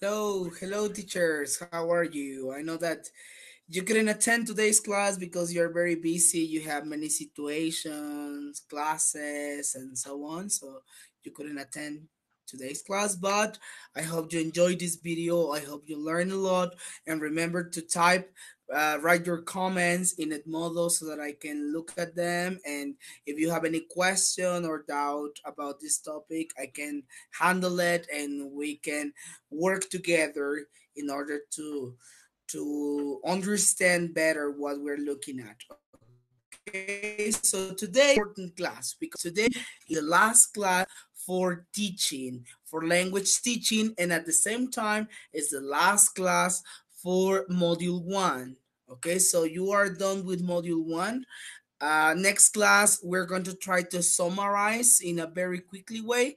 Hello, hello, teachers. How are you? I know that you couldn't attend today's class because you're very busy. You have many situations, classes, and so on. So you couldn't attend today's class, but I hope you enjoyed this video. I hope you learned a lot. And remember to type, uh, write your comments in Edmodo so that I can look at them. And if you have any question or doubt about this topic, I can handle it and we can work together in order to to understand better what we're looking at. Okay, so today important class because today is the last class for teaching, for language teaching, and at the same time is the last class for module one. Okay, so you are done with module one. Uh, next class, we're going to try to summarize in a very quickly way.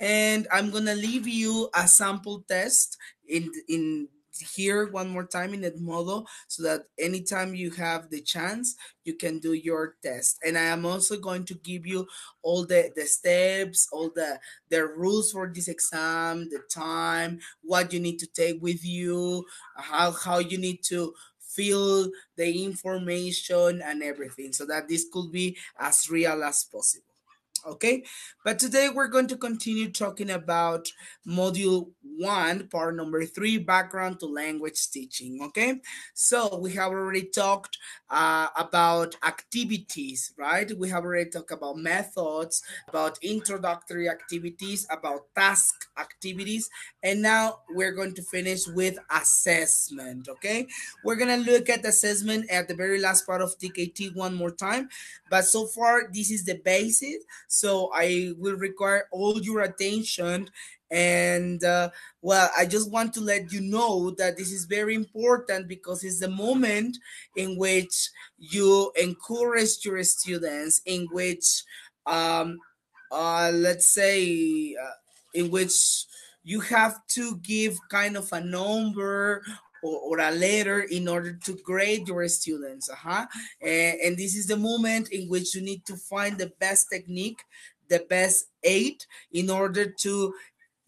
And I'm gonna leave you a sample test in in here one more time in Edmodo so that anytime you have the chance, you can do your test. And I am also going to give you all the, the steps, all the, the rules for this exam, the time, what you need to take with you, how, how you need to fill the information and everything so that this could be as real as possible okay? But today we're going to continue talking about module one part number three background to language teaching okay? So we have already talked uh, about activities right? We have already talked about methods about introductory activities about task activities and now we're going to finish with assessment okay? We're gonna look at assessment at the very last part of tkt one more time but so far this is the basis so I will require all your attention. And uh, well, I just want to let you know that this is very important because it's the moment in which you encourage your students, in which, um, uh, let's say, uh, in which you have to give kind of a number or, or a letter in order to grade your students. Uh-huh. And, and this is the moment in which you need to find the best technique, the best aid in order to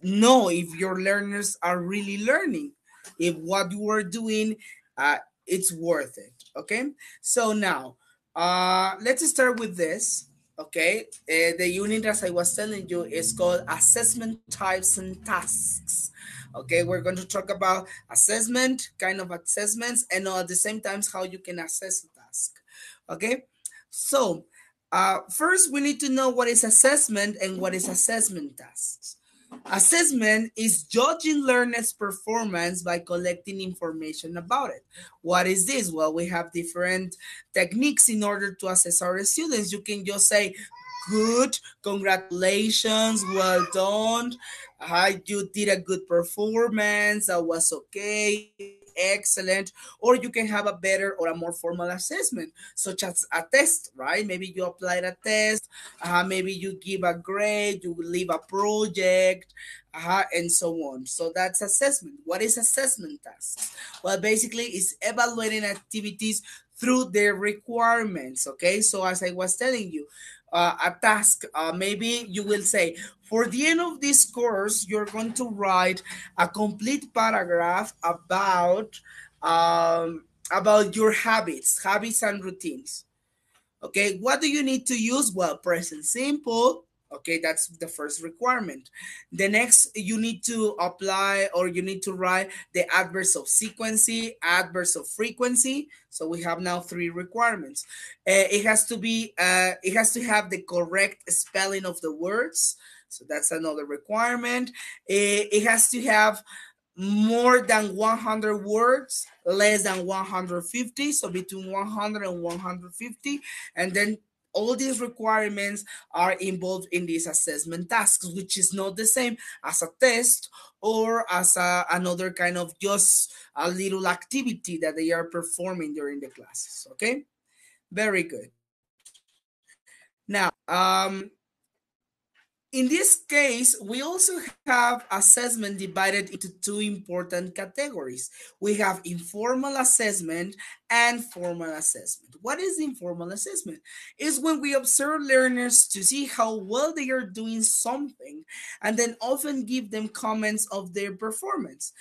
know if your learners are really learning, if what you are doing, uh, it's worth it. Okay. So now, uh, let's start with this. Okay, uh, the unit, as I was telling you, is called Assessment Types and Tasks. Okay, we're going to talk about assessment, kind of assessments, and at the same time, how you can assess a task. Okay, so uh, first we need to know what is assessment and what is assessment tasks. Assessment is judging learners' performance by collecting information about it. What is this? Well, we have different techniques in order to assess our students. You can just say, good, congratulations, well done, uh, you did a good performance, that was okay, excellent, or you can have a better or a more formal assessment, such as a test, right? Maybe you applied a test, uh, maybe you give a grade, you leave a project, uh, and so on. So that's assessment. What is assessment tasks? Well, basically, it's evaluating activities through their requirements. Okay, so as I was telling you, uh, a task. Uh, maybe you will say, for the end of this course, you're going to write a complete paragraph about um, about your habits, habits and routines. Okay, what do you need to use? Well, present simple, Okay, that's the first requirement. The next, you need to apply or you need to write the adverse of sequency, adverbs of frequency. So we have now three requirements. Uh, it has to be, uh, it has to have the correct spelling of the words. So that's another requirement. Uh, it has to have more than 100 words, less than 150. So between 100 and 150. And then all these requirements are involved in these assessment tasks, which is not the same as a test or as a, another kind of just a little activity that they are performing during the classes. Okay, very good. Now, um, in this case, we also have assessment divided into two important categories. We have informal assessment and formal assessment. What is informal assessment? Is when we observe learners to see how well they are doing something and then often give them comments of their performance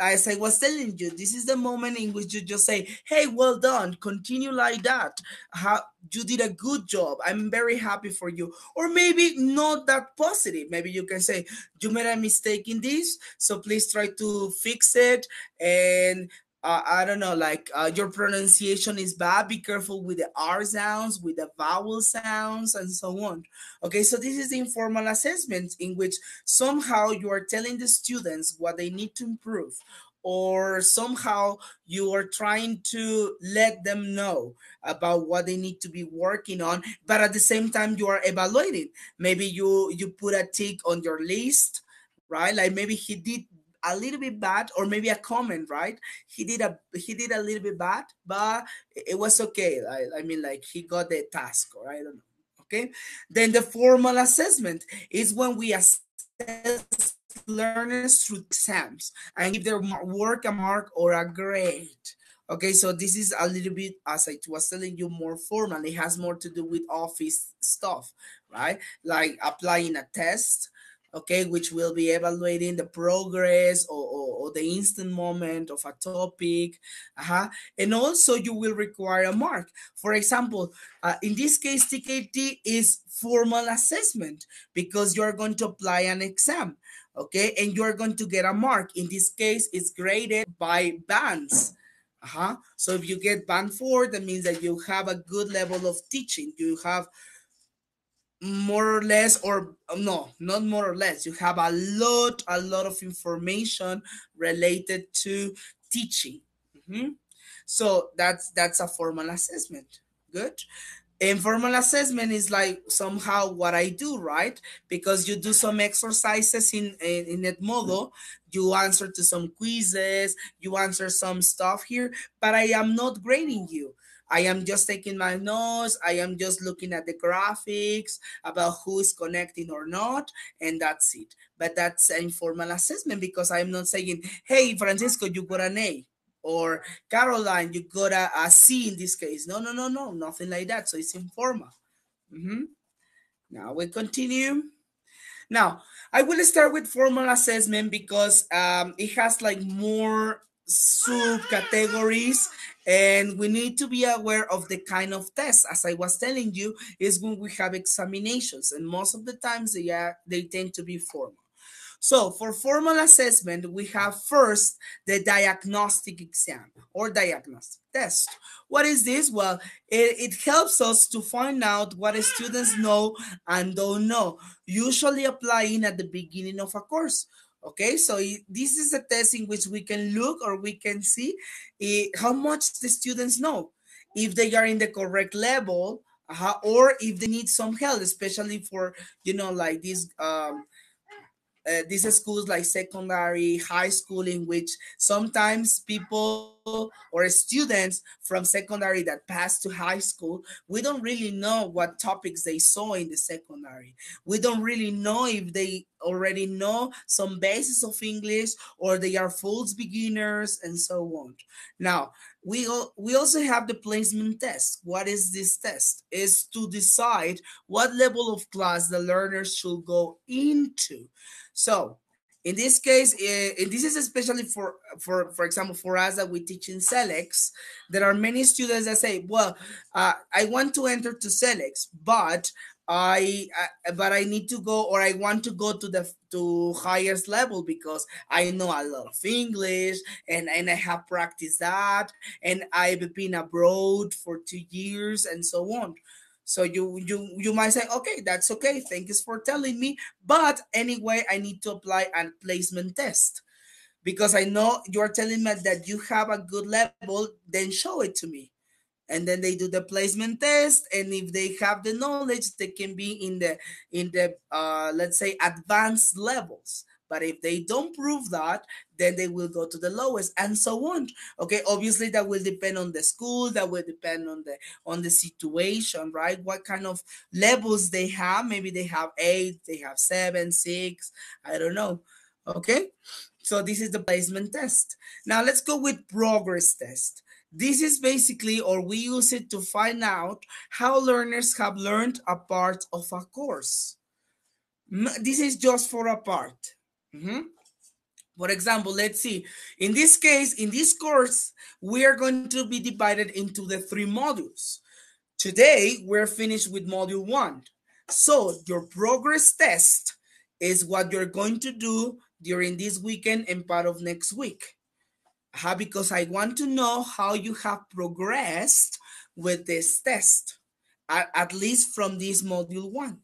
as I was telling you, this is the moment in which you just say, "Hey, well done. Continue like that. How you did a good job. I'm very happy for you." Or maybe not that positive. Maybe you can say, "You made a mistake in this, so please try to fix it." And uh, I don't know, like uh, your pronunciation is bad. Be careful with the R sounds, with the vowel sounds, and so on. Okay, so this is the informal assessment in which somehow you are telling the students what they need to improve, or somehow you are trying to let them know about what they need to be working on, but at the same time you are evaluating. Maybe you you put a tick on your list, right? Like maybe he did a little bit bad or maybe a comment right? He did a he did a little bit bad but it was okay. I, I mean like he got the task or i don't know okay? Then the formal assessment is when we assess learners through exams and give their work a mark or a grade okay? So this is a little bit as i was telling you more formal. It has more to do with office stuff right? Like applying a test okay, which will be evaluating the progress or, or, or the instant moment of a topic. Uh-huh. And also you will require a mark. For example, uh, in this case, TKT is formal assessment because you're going to apply an exam, okay? And you're going to get a mark. In this case, it's graded by bands. Uh-huh. So if you get band four, that means that you have a good level of teaching. You have more or less or um, no not more or less. You have a lot a lot of information related to teaching. Mm-hmm. so that's that's a formal assessment. Good. Informal assessment is like somehow what i do right? Because you do some exercises in in, in edmodo you answer to some quizzes. You answer some stuff here. But i am not grading you I am just taking my notes. I am just looking at the graphics about who is connecting or not, and that's it. But that's an informal assessment because I'm not saying, hey, Francisco, you got an A, or Caroline, you got a, a C in this case. No, no, no, no, nothing like that. So it's informal. Mm-hmm. Now we continue. Now, I will start with formal assessment because um, it has like more subcategories and we need to be aware of the kind of tests as i was telling you is when we have examinations and most of the times they are they tend to be formal. So for formal assessment we have first the diagnostic exam or diagnostic test. What is this? Well it, it helps us to find out what students know and don't know usually applying at the beginning of a course Okay, so this is a test in which we can look or we can see uh, how much the students know, if they are in the correct level, uh, or if they need some help, especially for you know like these um, uh, these schools like secondary, high school, in which sometimes people or students from secondary that pass to high school, we don't really know what topics they saw in the secondary. We don't really know if they already know some basis of English or they are full beginners and so on. Now, we, we also have the placement test. What is this test? Is to decide what level of class the learners should go into. So in this case, uh, this is especially for, for, for example, for us that we teach in CELEX, there are many students that say, well, uh, I want to enter to CELEX, but I, I, but I need to go or I want to go to the to highest level because I know a lot of English and and I have practiced that and I've been abroad for two years and so on. So you you you might say, okay, that's okay. Thank you for telling me. But anyway, I need to apply a placement test because I know you're telling me that you have a good level. Then show it to me, and then they do the placement test. And if they have the knowledge, they can be in the in the uh, let's say advanced levels. But if they don't prove that, then they will go to the lowest and so on. Okay, obviously that will depend on the school, that will depend on the on the situation, right? What kind of levels they have. Maybe they have eight, they have seven, six, I don't know. Okay, so this is the placement test. Now let's go with progress test. This is basically, or we use it to find out how learners have learned a part of a course. This is just for a part. Mm -hmm. For example, let's see. In this case, in this course, we are going to be divided into the three modules. Today, we're finished with module one. So your progress test is what you're going to do during this weekend and part of next week. Because I want to know how you have progressed with this test, at, at least from this module one.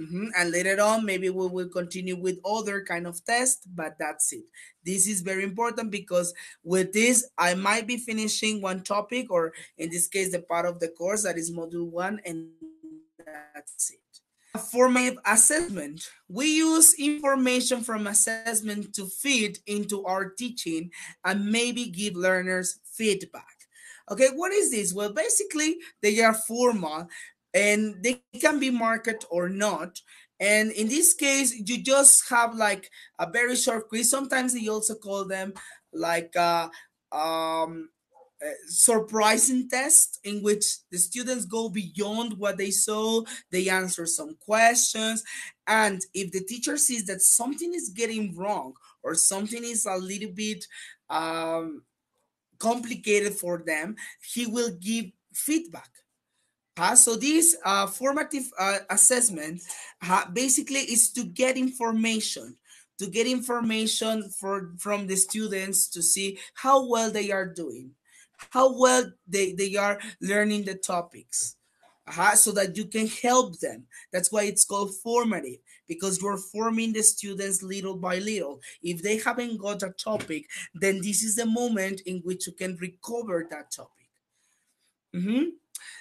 Mm -hmm. And later on, maybe we will continue with other kind of tests, but that's it. This is very important because with this, I might be finishing one topic, or in this case, the part of the course that is module one, and that's it. Formative assessment. We use information from assessment to feed into our teaching and maybe give learners feedback. Okay, what is this? Well, basically, they are formal and they can be marked or not. And in this case, you just have like a very short quiz. Sometimes they also call them like uh, um, surprising test in which the students go beyond what they saw. They answer some questions. And if the teacher sees that something is getting wrong or something is a little bit um, complicated for them, he will give feedback uh, so this uh, formative uh, assessment uh, basically is to get information, to get information for from the students to see how well they are doing, how well they, they are learning the topics. Uh, so that you can help them. That's why it's called formative because you're forming the students little by little. If they haven't got a topic, then this is the moment in which you can recover that topic. Mm -hmm.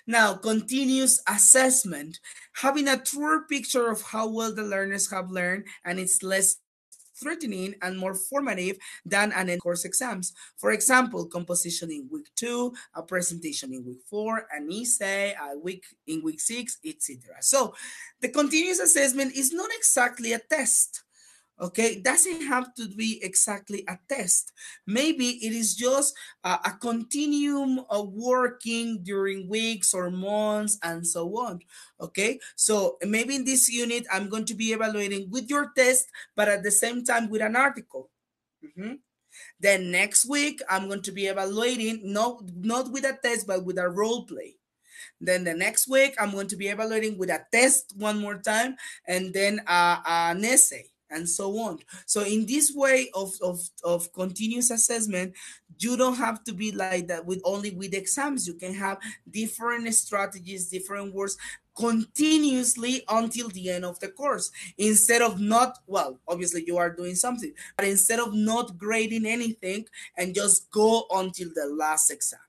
Now, continuous assessment, having a truer picture of how well the learners have learned, and it's less threatening and more formative than an end course exams. For example, composition in week two, a presentation in week four, an essay a week in week six, etc. So the continuous assessment is not exactly a test okay? Doesn't have to be exactly a test. Maybe it is just a, a, continuum of working during weeks or months and so on okay? So maybe in this unit i'm going to be evaluating with your test but at the same time with an article. Mm -hmm. then next week i'm going to be evaluating not not with a test but with a role play. Then the next week i'm going to be evaluating with a test one more time and then uh, an essay and so on. So in this way of, of, of continuous assessment, you don't have to be like that with only with exams. You can have different strategies, different words continuously until the end of the course instead of not well obviously you are doing something but instead of not grading anything and just go until the last exam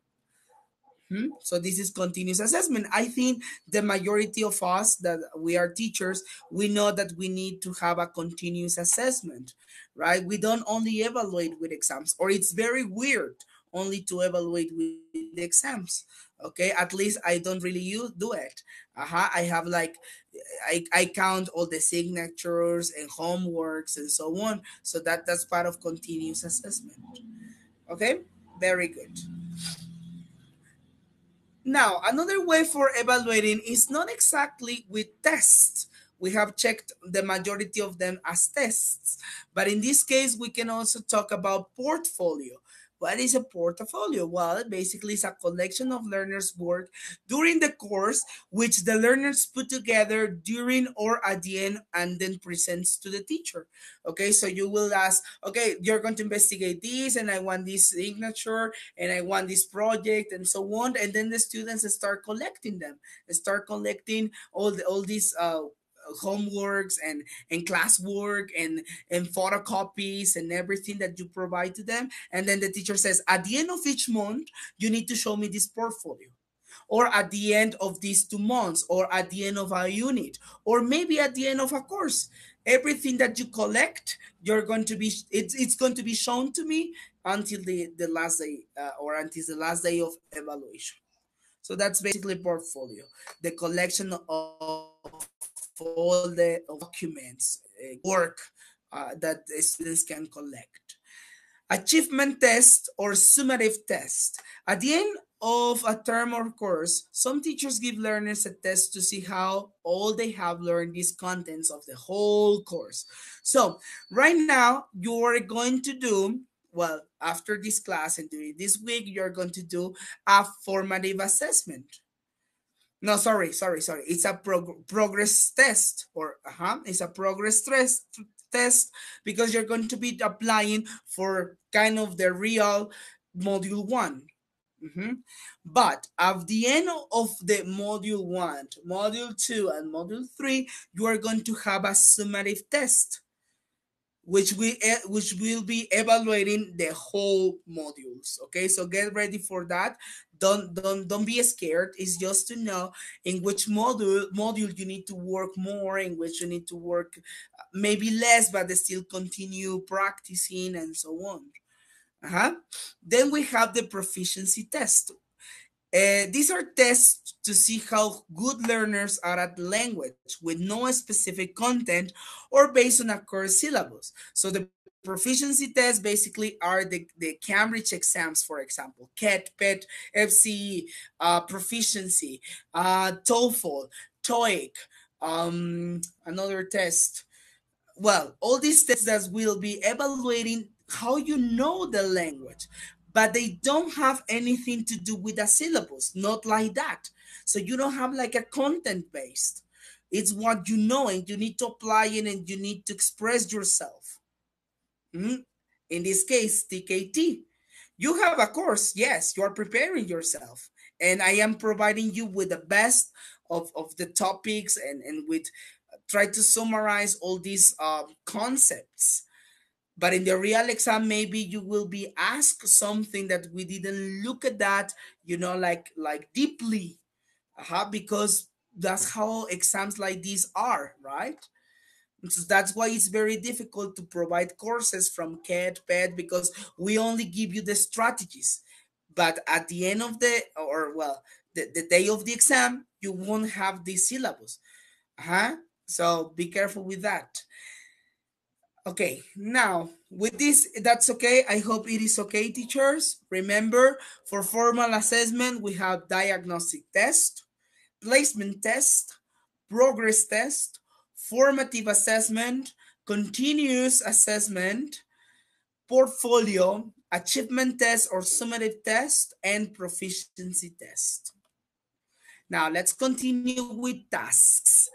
Hmm? So this is continuous assessment. I think the majority of us that we are teachers, we know that we need to have a continuous assessment, right? We don't only evaluate with exams, or it's very weird only to evaluate with the exams. Okay, at least I don't really use, do it. Uh-huh. I have like I, I count all the signatures and homeworks and so on. So that that's part of continuous assessment. Okay, very good. Now, another way for evaluating is not exactly with tests. We have checked the majority of them as tests, but in this case, we can also talk about portfolio. What is a portfolio? Well, basically it's a collection of learners' work during the course, which the learners put together during or at the end and then presents to the teacher. Okay, so you will ask, okay, you're going to investigate this and I want this signature and I want this project and so on. And then the students start collecting them, start collecting all the all these uh, homeworks and and classwork and and photocopies and everything that you provide to them. And then the teacher says at the end of each month you need to show me this portfolio. Or at the end of these two months or at the end of a unit or maybe at the end of a course. Everything that you collect you're going to be it's, it's going to be shown to me until the the last day uh, or until the last day of evaluation. So that's basically portfolio. The collection of all the documents uh, work uh, that students can collect achievement test or summative test at the end of a term or course, some teachers give learners a test to see how all they have learned these contents of the whole course. So right now you are going to do, well, after this class and during this week, you're going to do a formative assessment. No, sorry, sorry, sorry. It's a prog progress test or uh-huh, it's a progress test test because you're going to be applying for kind of the real module one Mm-hmm. But at the end of the module one, module two, and module three, you are going to have a summative test, which we which will be evaluating the whole modules. Okay, so get ready for that. Don't don't don't be scared. It's just to know in which module module you need to work more, in which you need to work uh, maybe less, but still continue practicing and so on. Uh-huh. Then we have the proficiency test. Uh, these are tests to see how good learners are at language with no specific content or based on a course syllabus. So the proficiency tests basically are the, the Cambridge exams, for example, KET, PET, FCE, uh, proficiency, uh, TOEFL, TOEIC, um, another test. Well, all these tests that will be evaluating how you know the language but they don't have anything to do with the syllabus not like that so you don't have like a content based it's what you know and you need to apply it and you need to express yourself. In this case tkt you have a course yes you are preparing yourself. And i am providing you with the best of, of the topics and and with uh, try to summarize all these uh, concepts. But in the real exam maybe you will be asked something that we didn't look at that you know like like deeply. Uh-huh, because that's how exams like these are right so that's why it's very difficult to provide courses from KET, PET, because we only give you the strategies. But at the end of the, or well, the, the day of the exam, you won't have the syllabus. Uh-huh. So be careful with that. Okay, now with this, that's okay. I hope it is okay, teachers. Remember, for formal assessment, we have diagnostic test, placement test, progress test, formative assessment, continuous assessment, portfolio, achievement test or summative test, and proficiency test. Now let's continue with tasks.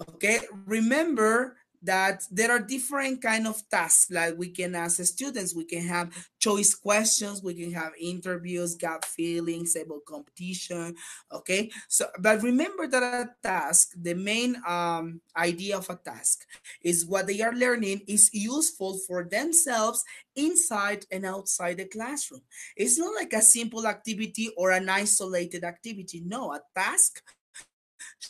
Okay, remember that there are different kind of tasks like we can ask students we can have choice questions we can have interviews gut feelings about competition okay? So but remember that a task the main um, idea of a task is what they are learning is useful for themselves inside and outside the classroom. It's not like a simple activity or an isolated activity. No a task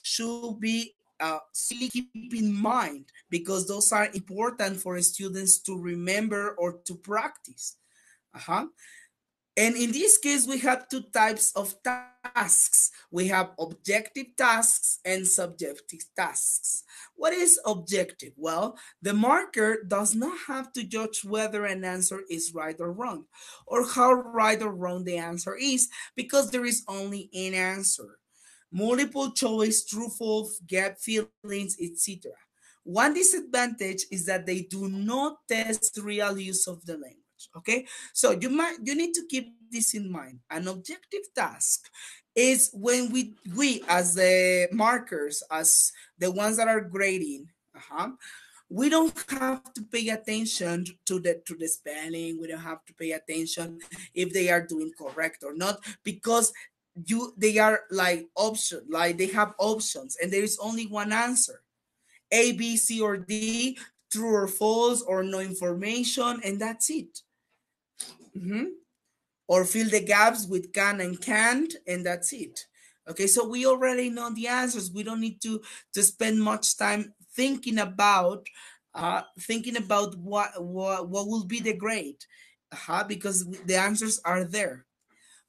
should be uh, keep in mind because those are important for students to remember or to practice. Uh-huh. And in this case, we have two types of tasks. We have objective tasks and subjective tasks. What is objective? Well, the marker does not have to judge whether an answer is right or wrong, or how right or wrong the answer is, because there is only an answer multiple choice, true, false, gap fillings, etc. One disadvantage is that they do not test real use of the language. Okay, so you might you need to keep this in mind. An objective task is when we we as the markers, as the ones that are grading, uh-huh, we don't have to pay attention to the to the spelling we don't have to pay attention if they are doing correct or not because you they are like option like they have options and there is only one answer a b c or d true or false or no information and that's it mm-hmm. or fill the gaps with can and can't and that's it okay so we already know the answers we don't need to to spend much time thinking about uh, thinking about what, what, what will be the grade uh -huh, because the answers are there.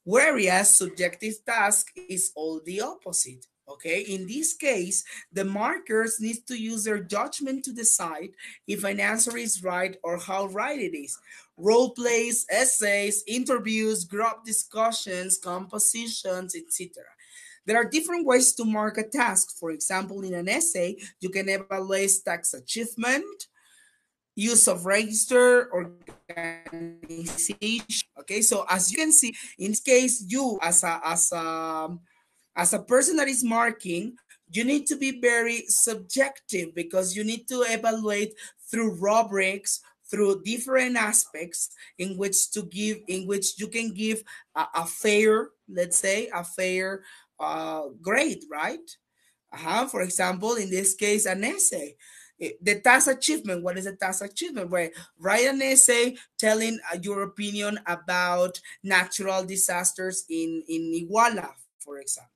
Whereas subjective task is all the opposite. Okay, in this case, the markers need to use their judgment to decide if an answer is right or how right it is. Role plays, essays, interviews, group discussions, compositions, etc. There are different ways to mark a task. For example, in an essay, you can evaluate task achievement, use of register, organization. Okay, so as you can see, in this case, you as a as a as a person that is marking, you need to be very subjective because you need to evaluate through rubrics, through different aspects in which to give, in which you can give a, a fair, let's say, a fair uh, grade, right? Uh-huh. For example, in this case, an essay. Eh, the task achievement, what is the task achievement? Where write an essay telling uh, your opinion about natural disasters in, in Iguala, for example.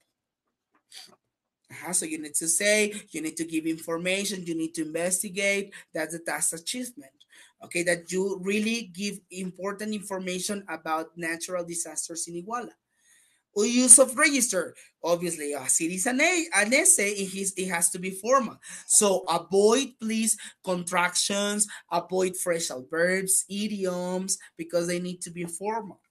Uh-huh. So you need to say, you need to give information, you need to investigate. That's the task achievement. Okay, that you really give important information about natural disasters in Iguala. Use of register. Obviously, as it is an, a, an essay, it, is, it has to be formal. So avoid, please, contractions, avoid phrasal verbs, idioms, because they need to be formal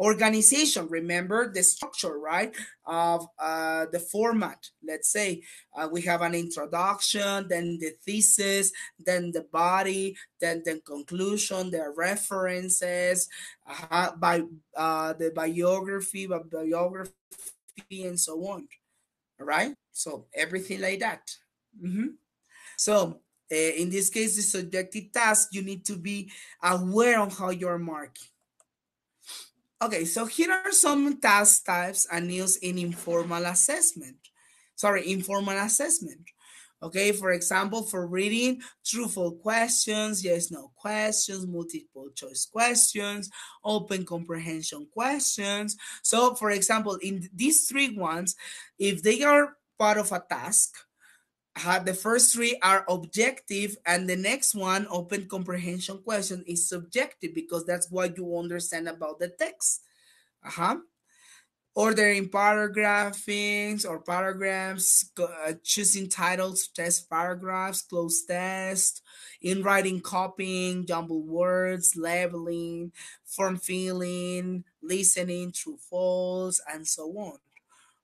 organization remember the structure right of uh, the format. Let's say uh, we have an introduction then the thesis then the body then the conclusion the references uh, by uh, the biography by biography and so on all right? So everything like that. Mm-hmm. so uh, in this case the subjective task you need to be aware of how you're marking Okay, so here are some task types and used in informal assessment. Sorry, informal assessment. Okay, for example, for reading, truthful questions, yes, no questions, multiple choice questions, open comprehension questions. So, for example, in these three ones, if they are part of a task, the first three are objective and the next one open comprehension question is subjective because that's what you understand about the text. Uh-huh ordering paragraphings or paragraphs uh, choosing titles test paragraphs cloze test in writing copying jumble words labeling form filling listening true false and so on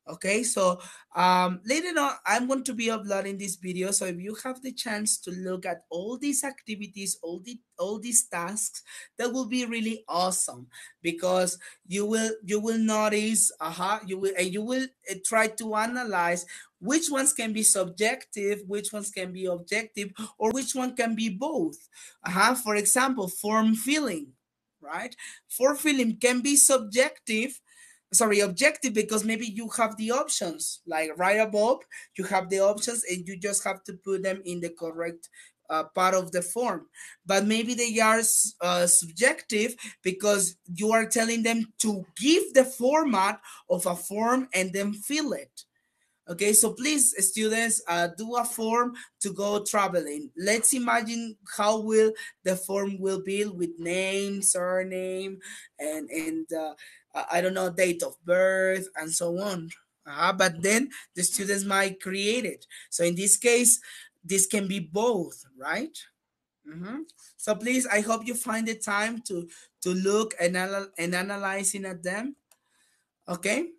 okay so um later on i'm going to be uploading this video so if you have the chance to look at all these activities all the all these tasks that will be really awesome because you will you will notice uh-huh you will and you will uh, try to analyze which ones can be subjective which ones can be objective or which one can be both. Uh-huh for example form filling right? Form filling can be subjective sorry objective because maybe you have the options like right above you have the options and you just have to put them in the correct uh, part of the form but maybe they are uh, subjective because you are telling them to give the format of a form and then fill it Okay, so please, students, uh, do a form to go traveling. Let's imagine how will the form will be with name, surname, and and uh, I don't know date of birth and so on. Uh, but then the students might create it. So in this case, this can be both, right? Mm -hmm. So please, I hope you find the time to to look and, and analyzing at them. Okay.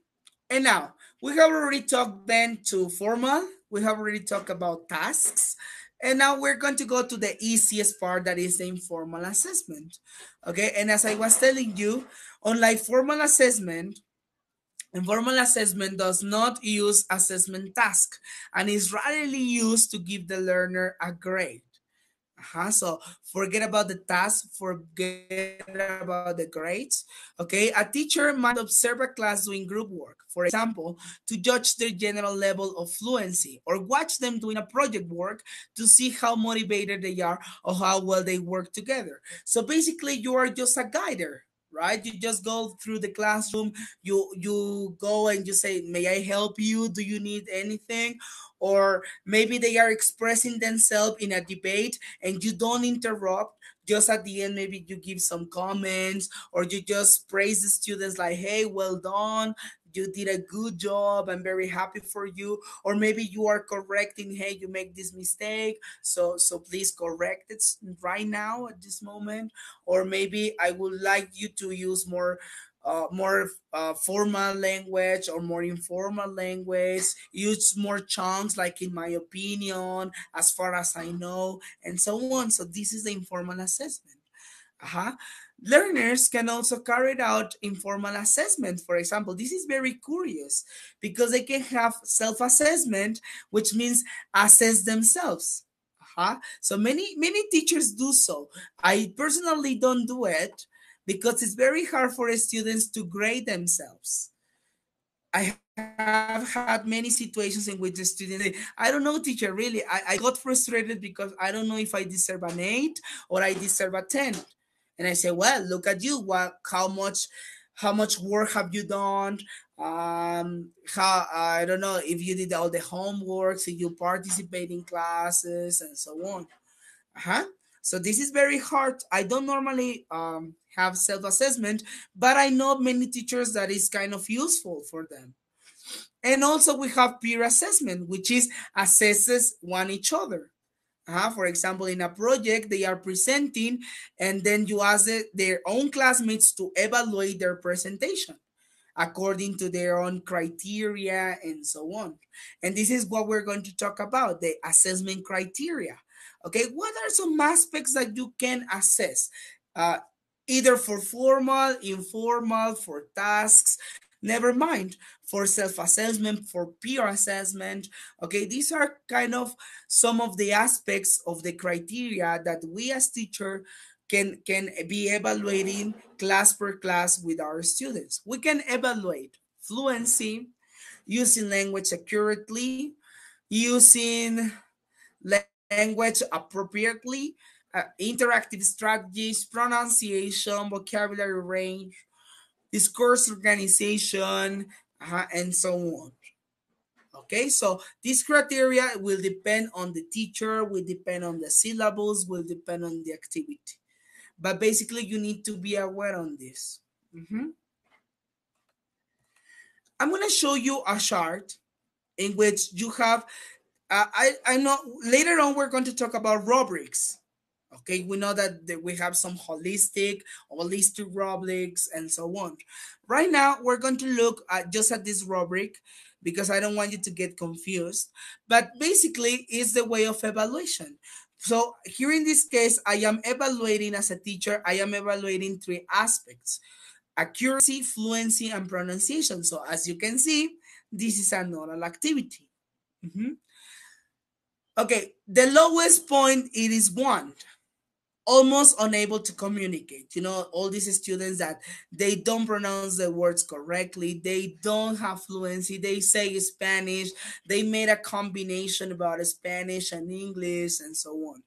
And now we have already talked then to formal. We have already talked about tasks. And now we're going to go to the easiest part that is the informal assessment. Okay. And as I was telling you, unlike formal assessment, informal assessment does not use assessment task and is rarely used to give the learner a grade. So forget about the task, forget about the grades. Okay, a teacher might observe a class doing group work, for example, to judge their general level of fluency, or watch them doing a project work to see how motivated they are or how well they work together. So basically, you are just a guider, right? You just go through the classroom, you you go and you say, "May I help you? Do you need anything?" Or maybe they are expressing themselves in a debate and you don't interrupt. Just at the end, maybe you give some comments or you just praise the students like, hey, well done you did a good job i'm very happy for you. Or maybe you are correcting hey you make this mistake so so please correct it right now at this moment. Or maybe i would like you to use more uh, more uh, formal language or more informal language. Use more chunks like in my opinion as far as i know and so on. So this is the informal assessment. Uh-huh. Learners can also carry out informal assessment. For example, this is very curious because they can have self-assessment, which means assess themselves. Uh-huh. So many many teachers do so. I personally don't do it because it's very hard for students to grade themselves. I have had many situations in which the student, I don't know, teacher, really, I, I got frustrated because I don't know if I deserve an eight or I deserve a 10 and I say, well, look at you. What? How much? How much work have you done? Um, how I don't know if you did all the homework, if you participate in classes, and so on. Uh-huh. So this is very hard. I don't normally um, have self-assessment, but I know many teachers that is kind of useful for them. And also we have peer assessment, which is assesses one each other. Uh, for example, in a project, they are presenting, and then you ask the, their own classmates to evaluate their presentation according to their own criteria and so on. And this is what we're going to talk about the assessment criteria. Okay, what are some aspects that you can assess? Uh, either for formal, informal, for tasks, never mind. For self-assessment for peer assessment okay? These are kind of some of the aspects of the criteria that we as teacher can can be evaluating class per class with our students. We can evaluate fluency using language accurately using language appropriately uh, interactive strategies pronunciation vocabulary range discourse organization, uh, and so on. Okay, so this criteria will depend on the teacher, will depend on the syllables, will depend on the activity. But basically, you need to be aware on this. Mm -hmm. I'm going to show you a chart in which you have, uh, I, I know later on we're going to talk about rubrics. Okay, we know that, we have some holistic, holistic rubrics, and so on. Right now, we're going to look at just at this rubric because I don't want you to get confused. But basically, it's the way of evaluation. So here in this case, I am evaluating as a teacher, I am evaluating three aspects, accuracy, fluency, and pronunciation. So as you can see, this is an oral activity. Mm -hmm. Okay, the lowest point, it is one almost unable to communicate you know all these students that they don't pronounce the words correctly they don't have fluency they say spanish they made a combination about spanish and english and so on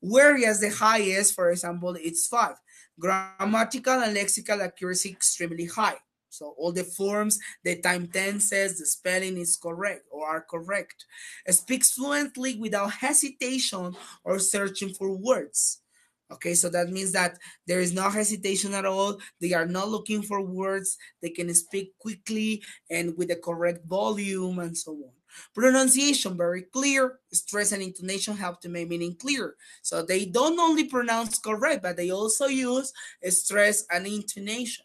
whereas the highest for example it's five grammatical and lexical accuracy extremely high so all the forms, the time tenses, the spelling is correct or are correct. speaks fluently without hesitation or searching for words. Okay, so that means that there is no hesitation at all. They are not looking for words. They can speak quickly and with the correct volume and so on. Pronunciation, very clear. Stress and intonation help to make meaning clear. So they don't only pronounce correct, but they also use stress and intonation.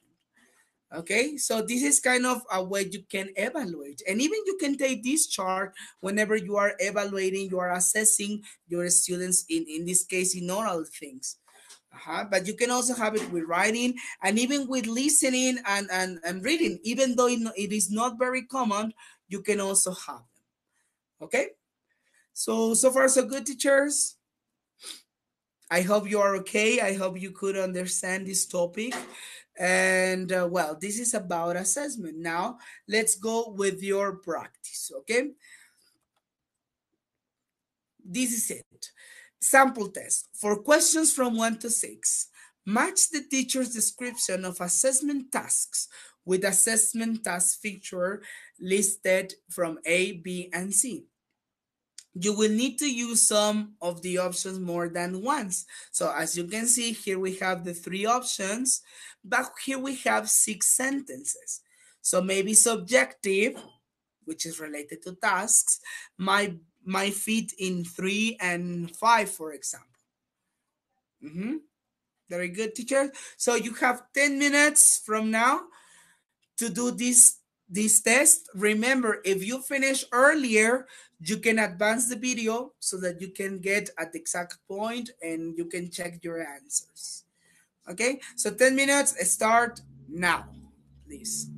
Okay, so this is kind of a way you can evaluate. And even you can take this chart whenever you are evaluating, you are assessing your students, in, in this case, in oral things. Uh-huh. But you can also have it with writing and even with listening and, and, and reading. Even though it is not very common, you can also have them. Okay? So, so far, so good, teachers. I hope you are okay. I hope you could understand this topic. And uh, well, this is about assessment. Now, let's go with your practice, okay? This is it. Sample test. For questions from one to six, Match the teacher's description of assessment tasks with assessment task feature listed from A, B, and C. You will need to use some of the options more than once. So as you can see, here we have the three options, but here we have six sentences. So maybe subjective, which is related to tasks, my, my feet in three and five, for example. Mm -hmm. Very good, teacher. So you have 10 minutes from now to do this, this test. Remember, if you finish earlier, you can advance the video so that you can get at the exact point and you can check your answers. Okay, so 10 minutes, start now, please.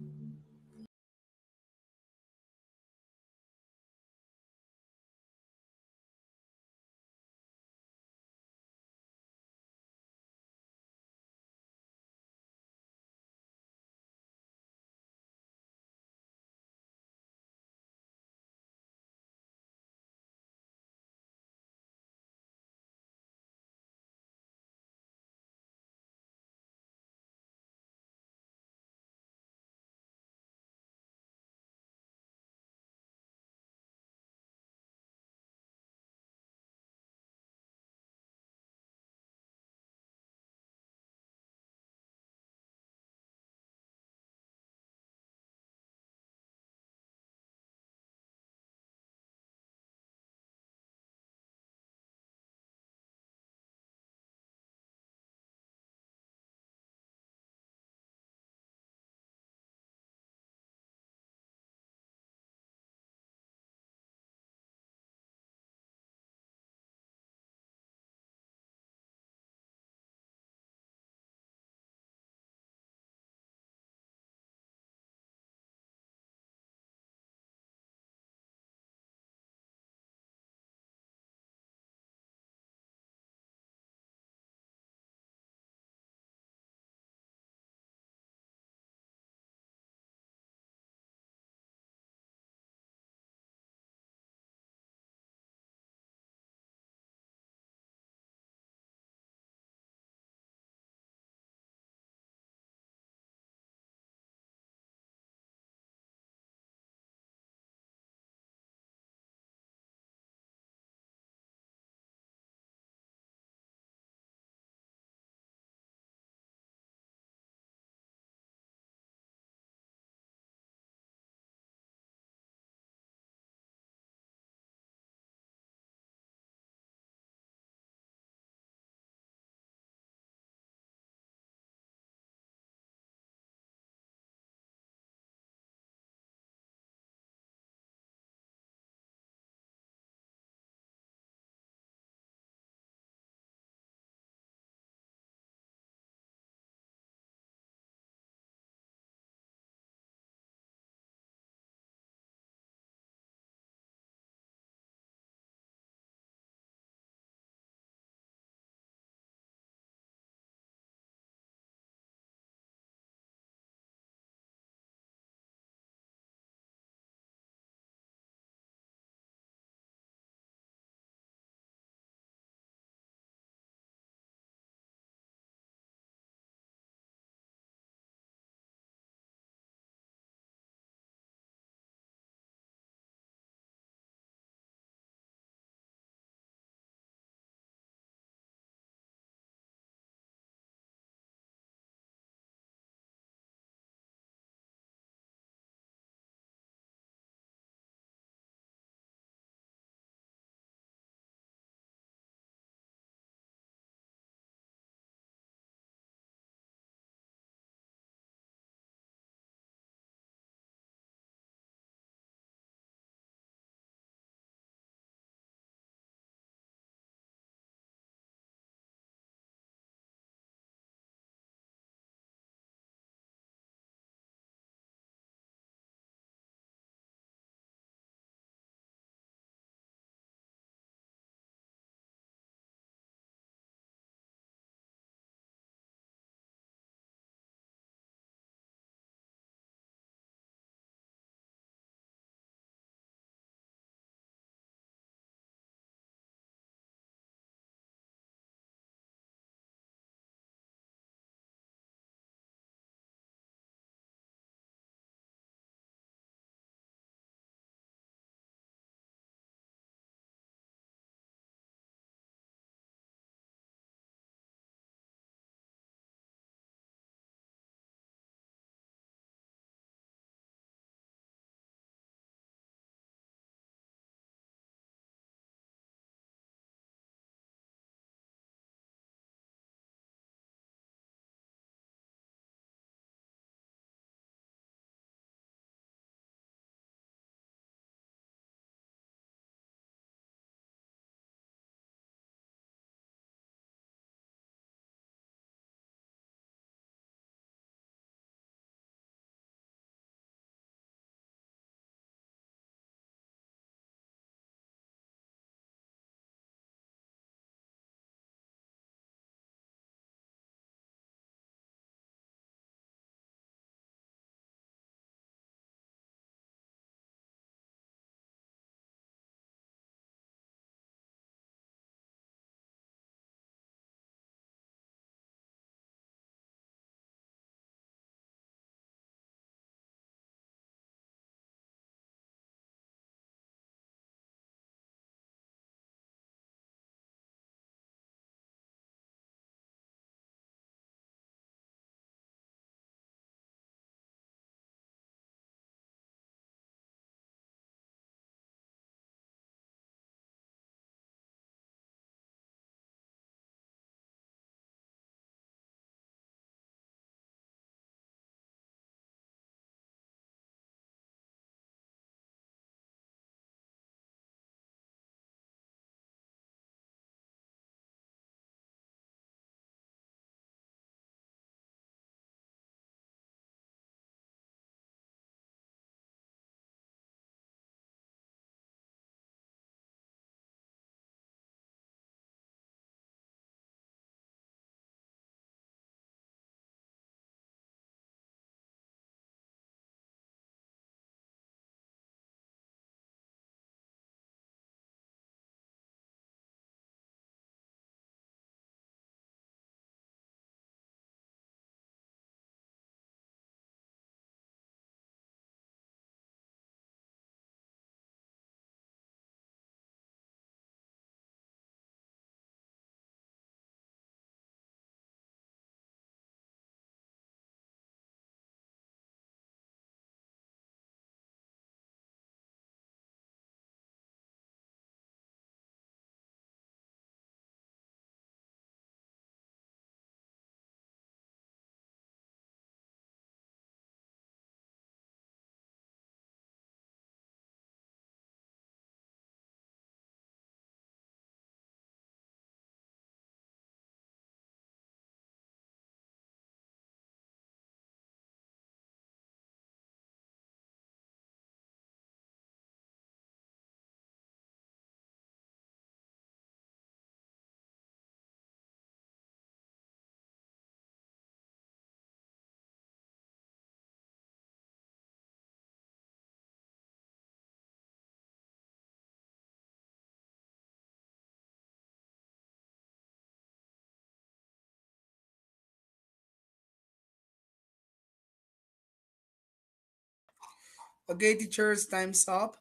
Okay, teachers, time's up.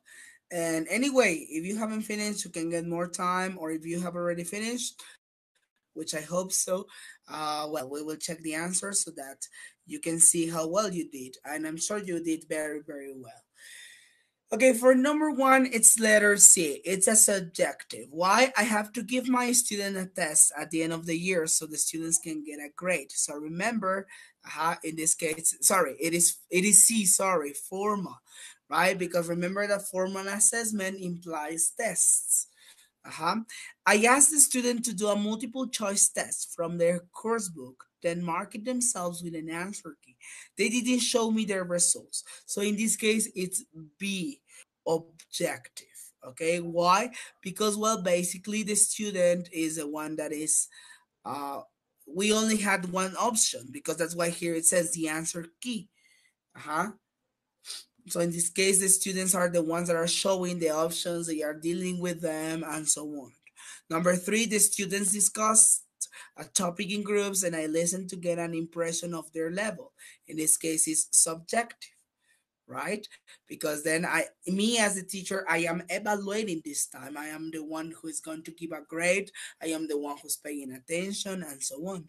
And anyway, if you haven't finished, you can get more time, or if you have already finished, which I hope so, uh, well, we will check the answers so that you can see how well you did. And I'm sure you did very, very well. Okay, for number one, it's letter C. It's a subjective. Why? I have to give my student a test at the end of the year so the students can get a grade. So remember, in this case, sorry, it is it is C, sorry, formal, right? Because remember that formal assessment implies tests. Uh-huh. I asked the student to do a multiple choice test from their course book, then mark it themselves with an answer key. They didn't show me their results. So in this case, it's B, objective. Okay, why? Because, well, basically the student is the one that is, uh, we only had one option because that's why here it says the answer key. Uh-huh. So in this case, the students are the ones that are showing the options, they are dealing with them, and so on. Number three, the students discuss a topic in groups and I listen to get an impression of their level. In this case, it's subjective, right? Because then I, me as a teacher, I am evaluating this time. I am the one who is going to give a grade. I am the one who's paying attention and so on.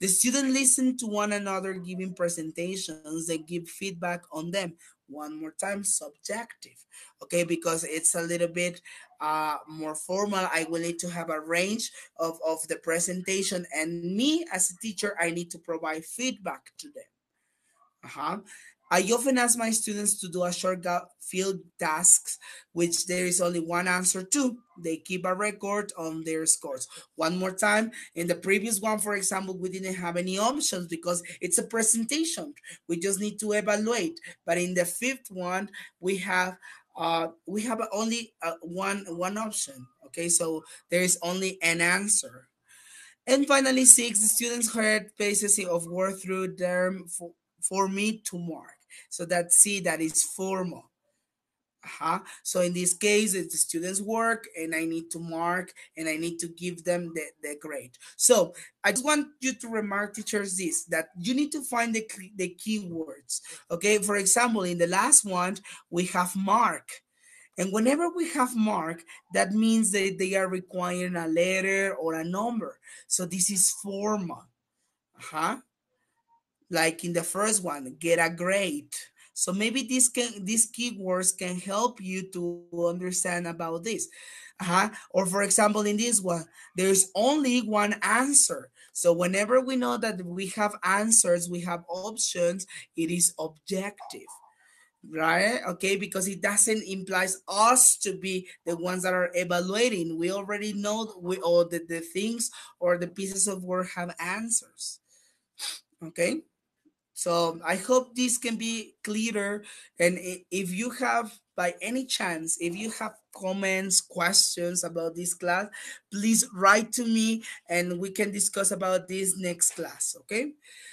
The student listen to one another giving presentations. They give feedback on them one more time subjective okay because it's a little bit uh more formal i will need to have a range of of the presentation and me as a teacher i need to provide feedback to them uh-huh I often ask my students to do a short field tasks, which there is only one answer to. They keep a record on their scores. One more time, in the previous one, for example, we didn't have any options because it's a presentation. We just need to evaluate. But in the fifth one, we have uh, we have only uh, one one option. Okay, so there is only an answer. And finally, six, the students heard paces of work through them for, for me to mark. So that C, that is formal. Uh-huh. So in this case, it's the student's work and I need to mark and I need to give them the, the grade. So I just want you to remark teachers this, that you need to find the, the keywords. Okay, for example, in the last one, we have mark. And whenever we have mark, that means that they are requiring a letter or a number. So this is formal. Uh-huh like in the first one, get a grade. So maybe these can these keywords can help you to understand about this. Uh-huh. Or for example, in this one, there's only one answer. So whenever we know that we have answers, we have options, it is objective right okay because it doesn't implies us to be the ones that are evaluating we already know we all the, the things or the pieces of work have answers okay so I hope this can be clearer. And if you have, by any chance, if you have comments, questions about this class, please write to me and we can discuss about this next class. Okay.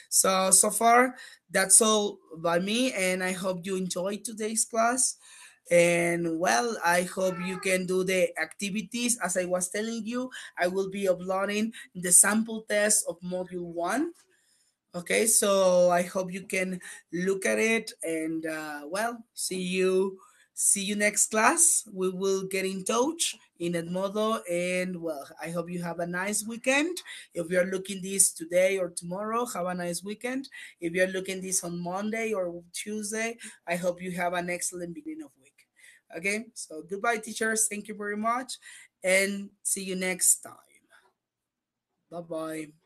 So, so far, that's all by me. And I hope you enjoyed today's class. And well, I hope you can do the activities. As I was telling you, I will be uploading the sample test of module one Okay, so I hope you can look at it and uh, well, see you see you next class. We will get in touch in Edmodo and well, I hope you have a nice weekend. If you're looking this today or tomorrow, have a nice weekend. If you're looking this on Monday or Tuesday, I hope you have an excellent beginning of week. Okay, so goodbye, teachers. Thank you very much and see you next time. Bye bye.